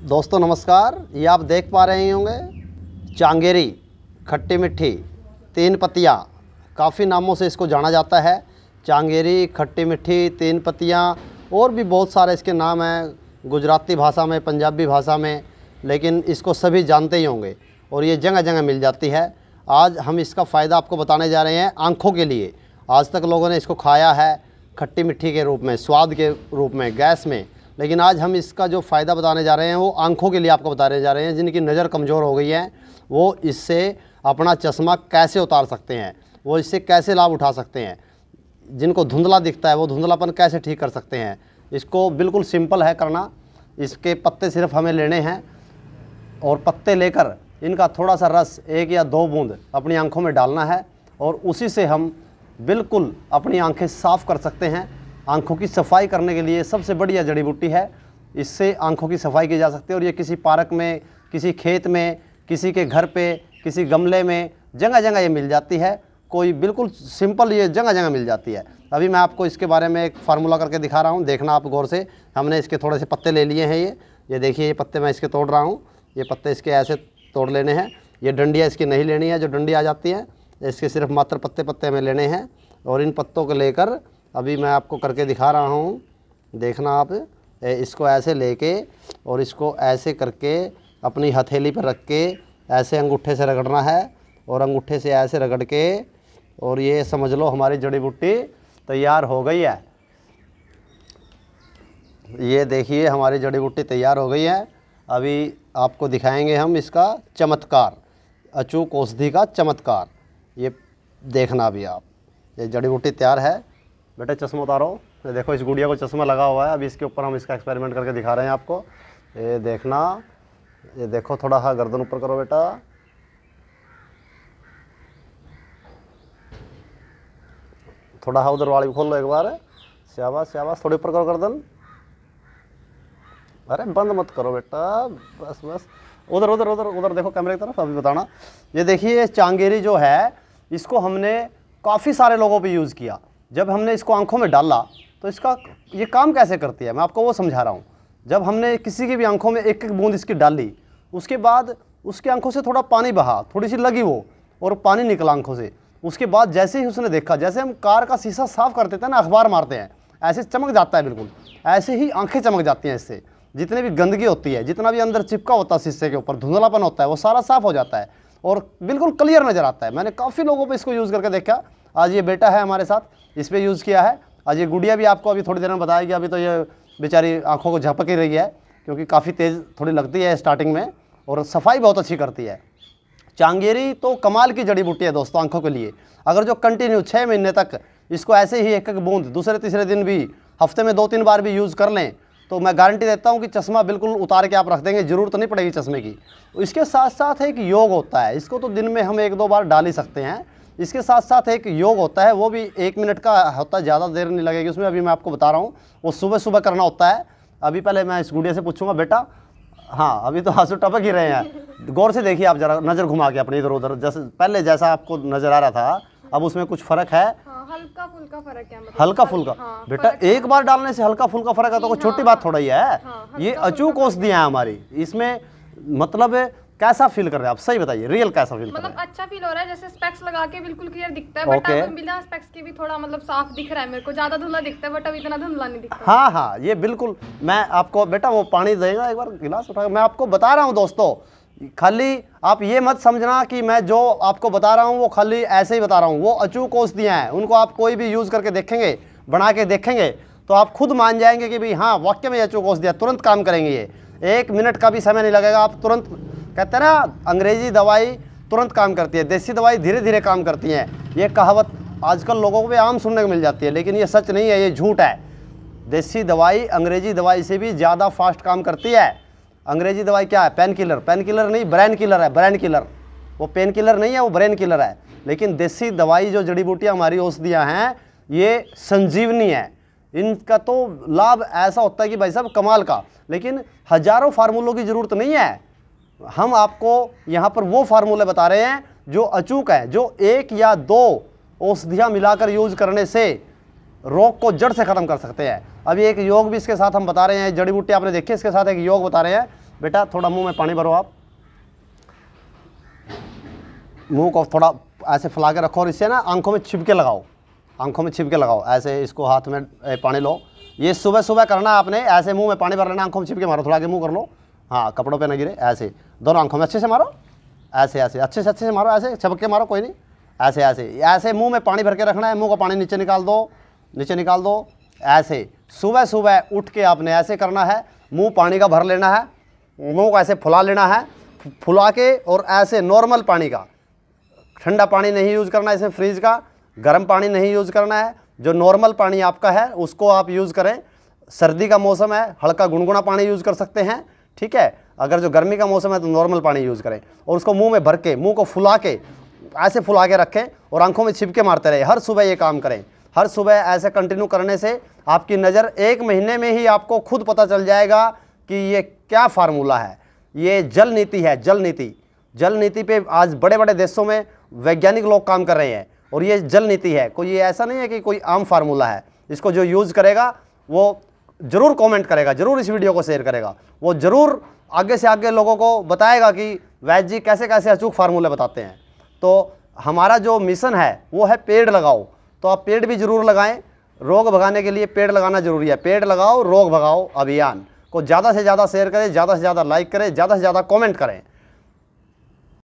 दोस्तों, नमस्कार। ये आप देख पा रहे होंगे, चांगेरी, खट्टी मिट्टी, तीन पत्तियाँ। काफ़ी नामों से इसको जाना जाता है। चांगेरी, खट्टी मिट्टी, तीन पत्तियाँ, और भी बहुत सारे इसके नाम हैं, गुजराती भाषा में, पंजाबी भाषा में, लेकिन इसको सभी जानते ही होंगे, और ये जगह जगह मिल जाती है। आज हम इसका फ़ायदा आपको बताने जा रहे हैं आँखों के लिए। आज तक लोगों ने इसको खाया है, खट्टी मिट्टी के रूप में, स्वाद के रूप में, गैस में। लेकिन आज हम इसका जो फ़ायदा बताने जा रहे हैं, वो आँखों के लिए आपको बताने जा रहे हैं, जिनकी नज़र कमज़ोर हो गई है, वो इससे अपना चश्मा कैसे उतार सकते हैं, वो इससे कैसे लाभ उठा सकते हैं, जिनको धुंधला दिखता है, वो धुंधलापन कैसे ठीक कर सकते हैं, इसको बिल्कुल सिंपल है करना, इसके पत्ते सिर्फ़ हमें लेने हैं, और पत्ते लेकर इनका थोड़ा सा रस, एक या दो बूंद अपनी आँखों में डालना है, और उसी से हम बिल्कुल अपनी आँखें साफ़ कर सकते हैं आँखों की सफ़ाई करने के लिए सबसे बढ़िया जड़ी बूटी है। इससे आँखों की सफ़ाई की जा सकती है और ये किसी पार्क में, किसी खेत में, किसी के घर पे, किसी गमले में जगह जगह ये मिल जाती है। कोई बिल्कुल सिंपल ये जगह जगह मिल जाती है। अभी मैं आपको इसके बारे में एक फार्मूला करके दिखा रहा हूँ। देखना आप गौर से। हमने इसके थोड़े से पत्ते ले लिए हैं ये। ये देखिए, ये पत्ते मैं इसके तोड़ रहा हूँ। ये पत्ते इसके ऐसे तोड़ लेने हैं। ये डंडियाँ इसकी नहीं लेनी है। जो डंडी आ जाती है, इसके सिर्फ़ मात्र पत्ते पत्ते हमें लेने हैं और इन पत्तों को लेकर अभी मैं आपको करके दिखा रहा हूँ। देखना आप इसको ऐसे लेके और इसको ऐसे करके अपनी हथेली पर रख के ऐसे अंगूठे से रगड़ना है और अंगूठे से ऐसे रगड़ के और ये समझ लो हमारी जड़ी बूटी तैयार हो गई है। ये देखिए, हमारी जड़ी बूटी तैयार हो गई है। अभी आपको दिखाएँगे हम इसका चमत्कार, अचूक औषधि का चमत्कार। ये देखना भी आप, ये जड़ी बूटी तैयार है। बेटा चश्मा उतारो। ये देखो, इस गुड़िया को चश्मा लगा हुआ है। अभी इसके ऊपर हम इसका एक्सपेरिमेंट करके दिखा रहे हैं आपको। ये देखना। ये देखो, थोड़ा हाँ गर्दन ऊपर करो बेटा। थोड़ा हाँ उधर वाली खोल लो एक बार। श्याबाश श्याबाश थोड़ी ऊपर करो गर्दन। अरे, बंद मत करो बेटा। बस बस। उधर उधर उधर उधर देखो कैमरे की तरफ़, अभी बताना। ये देखिए चांगेरी जो है, इसको हमने काफ़ी सारे लोगों पे यूज़ किया। जब हमने इसको आँखों में डाला तो इसका ये काम कैसे करती है? मैं आपको वो समझा रहा हूँ। जब हमने किसी की भी आँखों में एक एक बूंद इसकी डाली, उसके बाद उसकी आँखों से थोड़ा पानी बहा थोड़ी सी लगी वो, और पानी निकला आँखों से। उसके बाद जैसे ही उसने देखा, जैसे हम कार का शीशा साफ़ करते थे ना, अखबार मारते हैं, ऐसे चमक जाता है बिल्कुल। ऐसे ही आँखें चमक जाती हैं इससे। जितने भी गंदगी होती है, जितना भी अंदर चिपका होता है शीशे के ऊपर, धुंधलापन होता है, वो सारा साफ़ हो जाता है, और बिल्कुल क्लियर नज़र आता है। मैंने काफ़ी लोगों पर इसको यूज़ करके देखा आज ये बेटा है हमारे साथ, इस पर यूज़ किया है। आज ये गुड़िया भी आपको अभी थोड़ी देर में बताएगी, अभी तो ये बेचारी आँखों को झपक ही रही है, क्योंकि काफ़ी तेज़ थोड़ी लगती है स्टार्टिंग में, और सफ़ाई बहुत अच्छी करती है। चांगेरी तो कमाल की जड़ी बूटी है दोस्तों, आँखों के लिए। अगर जो कंटिन्यू छः महीने तक इसको ऐसे ही एक एक बूंद, दूसरे तीसरे दिन भी, हफ़्ते में दो तीन बार भी यूज़ कर लें तो मैं गारंटी देता हूँ कि चश्मा बिल्कुल उतार के आप रख देंगे, ज़रूरत नहीं पड़ेगी चश्मे की। इसके साथ साथ एक योग होता है, इसको तो दिन में हम एक दो बार डाल ही सकते हैं। इसके साथ साथ एक योग होता है वो भी एक मिनट का होता है ज़्यादा देर नहीं लगेगी उसमें। अभी मैं आपको बता रहा हूँ वो सुबह सुबह करना होता है। अभी पहले मैं इस गुड़िया से पूछूँगा बेटा हाँ अभी तो आँसू टपक ही रहे हैं। गौर से देखिए आप जरा नज़र घुमा के अपने इधर उधर। जैसे पहले जैसा आपको नज़र आ रहा था अब उसमें कुछ फ़र्क है। हाँ, हल्का फुल्का फ़र्क है मतलब हल्का फुल्का हाँ, बेटा एक बार डालने से हल्का फुल्का फ़र्क है तो कोई छोटी बात थोड़ा ही। है हाँ, ये अचूक औषधियाँ हैं हमारी। इसमें मतलब कैसा फील कर रहे हैं आप? सही बताइए रियल कैसा फील कर रहे मतलब अच्छा फील हो रहा है जैसे स्पेक्स लगा के बिल्कुल क्लियर दिखता है बट Okay. अब बिना स्पेक्स के भी थोड़ा मतलब साफ़ दिख रहा है मेरे को। ज़्यादा धुंधला दिखता है बट अब इतना धुंधला नहीं दिखता हाँ हाँ ये बिल्कुल मैं आपको बेटा वो पानी देगा एक बार गिलास उठाकर मैं आपको बता रहा हूँ दोस्तों खाली आप ये मत समझना कि मैं जो आपको बता रहा हूँ वो खाली ऐसे ही बता रहा हूँ। वो अचू अचूक औषधियाँ हैं उनको आप कोई भी यूज़ करके देखेंगे बना के देखेंगे तो आप खुद मान जाएँगे कि भाई हाँ वाक्य में ये अचूक औषधियाँ तुरंत काम करेंगे ये। एक मिनट का भी समय नहीं लगेगा आप तुरंत कहते हैं ना, अंग्रेज़ी दवाई तुरंत काम करती है, देसी दवाई धीरे धीरे काम करती है। ये कहावत आजकल लोगों को भी आम सुनने को मिल जाती है, लेकिन ये सच नहीं है, ये झूठ है। देसी दवाई, अंग्रेज़ी दवाई से भी ज़्यादा फास्ट काम करती है। अंग्रेज़ी दवाई क्या है? पेन किलर पेन किलर नहीं ब्रेन किलर है ब्रेन किलर वो पेन किलर नहीं है, वो ब्रेन किलर है। लेकिन देसी दवाई जो जड़ी बूटियाँ हमारी औषधियाँ हैं, ये संजीवनी है। इनका तो लाभ ऐसा होता है कि भाई साहब कमाल का, लेकिन हज़ारों फार्मूलों की ज़रूरत नहीं है। हम आपको यहाँ पर वो फार्मूले बता रहे हैं जो अचूक है, जो एक या दो औषधियाँ मिलाकर यूज़ करने से रोग को जड़ से ख़त्म कर सकते हैं। अभी एक योग भी इसके साथ हम बता रहे हैं, जड़ी बूटी आपने देखी, इसके साथ एक योग बता रहे हैं। बेटा, थोड़ा मुँह में पानी भरो आप। मुँह को थोड़ा ऐसे फैला के रखो और इससे ना आँखों में छिपके लगाओ। आँखों में छिपके लगाओ, ऐसे इसको हाथ में पानी लो। ये सुबह सुबह करना आपने, ऐसे मुँह में पानी भर लेना, आँखों में छिपके मारो, थोड़ा आगे मुँह कर लो। हाँ कपड़ों पे ना गिरे, ऐसे दोनों आँखों में अच्छे से मारो, ऐसे ऐसे, अच्छे से अच्छे से मारो, ऐसे, छपक के मारो, कोई नहीं। ऐसे ऐसे ऐसे मुँह में पानी भर के रखना है, मुँह का पानी नीचे निकाल दो, नीचे निकाल दो, ऐसे। सुबह सुबह उठ के आपने ऐसे करना है, मुँह पानी का भर लेना है, मुँह को ऐसे फुला लेना है, फुला के और ऐसे नॉर्मल पानी का। ठंडा पानी नहीं यूज़ करना है इसमें फ्रिज का, गर्म पानी नहीं यूज़ करना है, जो नॉर्मल पानी आपका है, उसको आप यूज़ करें। सर्दी का मौसम है, हल्का गुनगुना पानी यूज़ कर सकते हैं ठीक है? अगर जो गर्मी का मौसम है तो नॉर्मल पानी यूज़ करें। और उसको मुँह में भर के मुँह को फुला के ऐसे फुला के रखें और आँखों में छिपके मारते रहे। हर सुबह ये काम करें। हर सुबह ऐसे कंटिन्यू करने से आपकी नज़र एक महीने में ही आपको खुद पता चल जाएगा कि ये क्या फार्मूला है। ये जल नीति है, जल नीति। जल नीति पे आज बड़े बड़े देशों में वैज्ञानिक लोग काम कर रहे हैं और ये जल नीति है। कोई ये ऐसा नहीं है कि कोई आम फार्मूला है। इसको जो यूज़ करेगा, वो ज़रूर कमेंट करेगा, ज़रूर इस वीडियो को शेयर करेगा। वो ज़रूर आगे से आगे लोगों को बताएगा कि वैद्य जी कैसे कैसे अचूक फार्मूले बताते हैं। तो हमारा जो मिशन है, वो है पेड़ लगाओ। तो आप पेड़ भी ज़रूर लगाएँ। रोग भगाने के लिए पेड़ लगाना ज़रूरी है। पेड़ लगाओ, रोग भगाओ अभियान को ज़्यादा से ज़्यादा शेयर करें, ज़्यादा से ज़्यादा लाइक करें, ज़्यादा से ज़्यादा कॉमेंट करें।